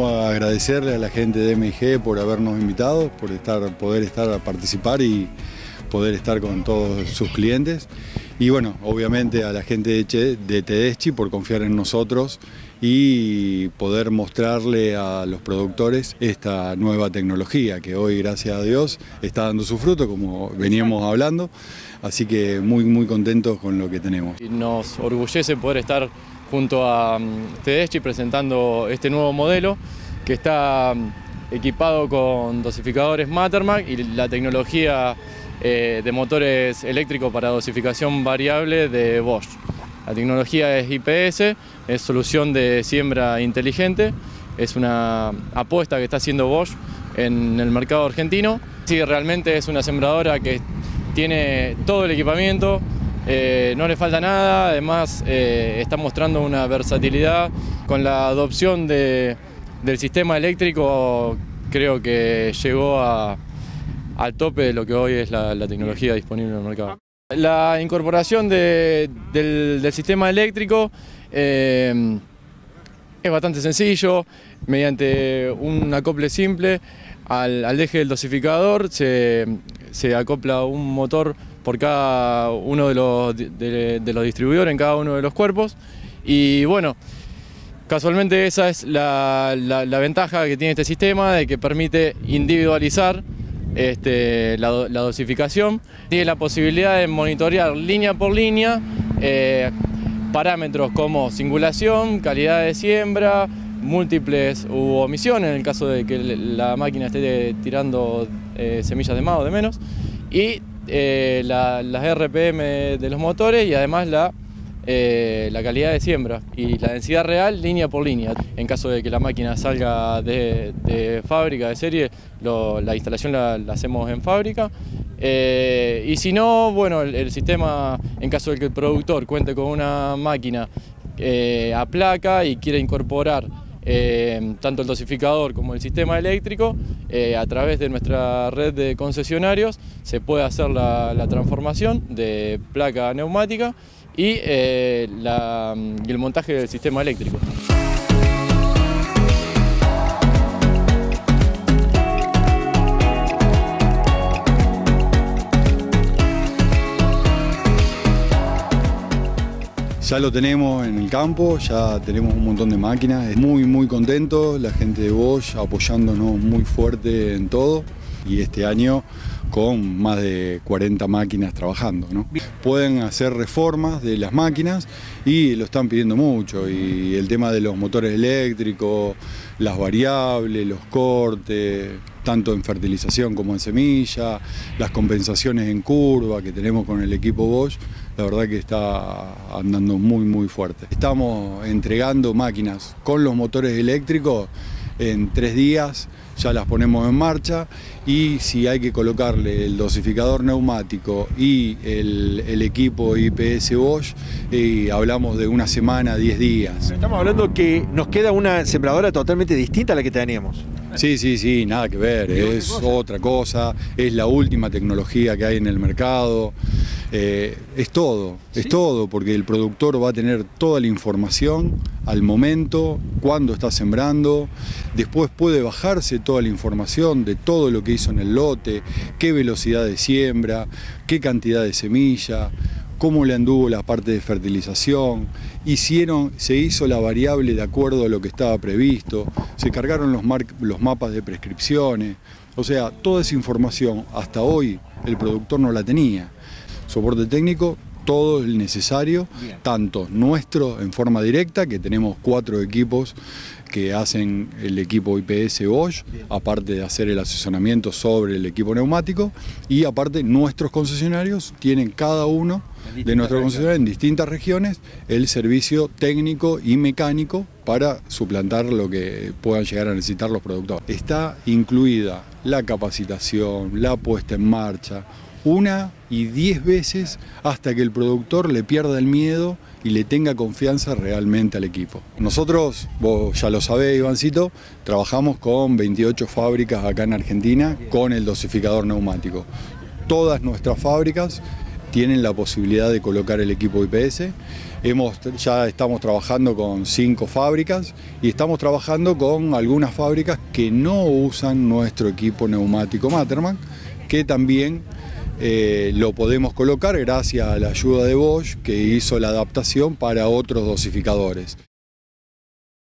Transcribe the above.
agradecerle a la gente de MIG por habernos invitado, por estar, poder estar a participar y poder estar con todos sus clientes. Y bueno, obviamente a la gente de, de Tedeschi por confiar en nosotros y poder mostrarle a los productores esta nueva tecnología que hoy, gracias a Dios, está dando su fruto, como veníamos hablando. Así que muy, muy contentos con lo que tenemos. Nos orgullece poder estar junto a mm, Tedeschi presentando este nuevo modelo que está mm, equipado con dosificadores Mattermark y la tecnología eh, de motores eléctricos para dosificación variable de Bosch. La tecnología es IPS, es solución de siembra inteligente, es una apuesta que está haciendo Bosch en el mercado argentino. Sí, realmente es una sembradora que tiene todo el equipamiento, eh, no le falta nada, además eh, está mostrando una versatilidad con la adopción del sistema eléctrico, creo que llegó a, al tope de lo que hoy es la, tecnología disponible en el mercado. La incorporación del, sistema eléctrico eh, es bastante sencillo, mediante un acople simple al, eje del dosificador se, acopla un motor por cada uno de los, de los distribuidores en cada uno de los cuerpos y bueno, Casualmente esa es la, la, ventaja que tiene este sistema, de que permite individualizar este, la, dosificación. Tiene la posibilidad de monitorear línea por línea eh, parámetros como singulación, calidad de siembra, múltiples u omisiones en el caso de que la máquina esté tirando eh, semillas de más o de menos, y eh, las RPM de los motores y además la eh, la calidad de siembra y la densidad real línea por línea. En caso de que la máquina salga de, fábrica, de serie, la instalación la, hacemos en fábrica. Eh, y si no, bueno, el, sistema, en caso de que el productor cuente con una máquina a placa y quiera incorporar tanto el dosificador como el sistema eléctrico, a través de nuestra red de concesionarios se puede hacer la transformación de placa neumática y, eh, el montaje del sistema eléctrico. Ya lo tenemos en el campo, ya tenemos un montón de máquinas, muy muy contentos, la gente de Bosch apoyándonos muy fuerte en todo y este año con más de 40 máquinas trabajando. Pueden hacer reformas de las máquinas y lo están pidiendo mucho. Y el tema de los motores eléctricos, las variables, los cortes, tanto en fertilización como en semilla, las compensaciones en curva que tenemos con el equipo Bosch, la verdad que está andando muy muy fuerte. Estamos entregando máquinas con los motores eléctricos en tres días ya las ponemos en marcha y si hay que colocarle el dosificador neumático y el, equipo IPS Bosch, y hablamos de una semana, 10 días. Estamos hablando que nos queda una sembradora totalmente distinta a la que teníamos. Sí, sí, sí, nada que ver, es otra cosa, es la última tecnología que hay en el mercado, eh, es todo, es todo, porque el productor va a tener toda la información al momento, cuando está sembrando, después puede bajarse toda la información de todo lo que hizo en el lote, qué velocidad de siembra, qué cantidad de semilla, cómo le anduvo la parte de fertilización, hicieron, se hizo la variable de acuerdo a lo que estaba previsto, se cargaron los, los mapas de prescripciones, o sea, toda esa información hasta hoy el productor no la tenía. Soporte técnico, todo el necesario, tanto nuestro en forma directa, que tenemos cuatro equipos que hacen el equipo IPS Bosch, aparte de hacer el asesoramiento sobre el equipo neumático, y aparte nuestros concesionarios tienen cada uno de nuestros concesionarios en distintas regiones el servicio técnico y mecánico para suplantar lo que puedan llegar a necesitar los productores. Está incluida la capacitación, la puesta en marcha, una y diez veces hasta que el productor le pierda el miedo y le tenga confianza realmente al equipo. Nosotros, vos ya lo sabés, Ivancito, trabajamos con 28 fábricas acá en Argentina con el dosificador neumático. Todas nuestras fábricas tienen la posibilidad de colocar el equipo IPS. Hemos, ya estamos trabajando con cinco fábricas y estamos trabajando con algunas fábricas que no usan nuestro equipo neumático Materman, que también eh, lo podemos colocar gracias a la ayuda de Bosch que hizo la adaptación para otros dosificadores.